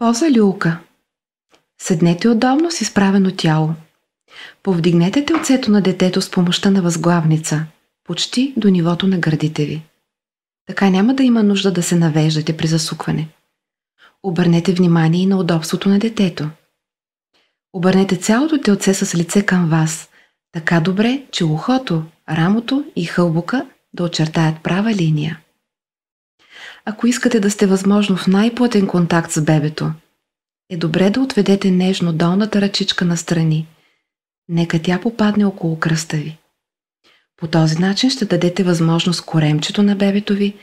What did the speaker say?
Поза люлка. Седнете удобно с изправено тяло. Повдигнете телцето на детето с помощта на възглавница, почти до нивото на гърдите ви. Така няма да има нужда да се навеждате при засукване. Обърнете внимание и на удобството на детето. Обърнете цялото телце с лице към вас, така добре, че ухото, рамото и хълбука да очертаят права линия. Ако искате да сте възможно в най-плътен контакт с бебето, е добре да отведете нежно долната ръчичка настрани. Нека тя попадне около кръста ви. По този начин ще дадете възможност коремчето на бебето ви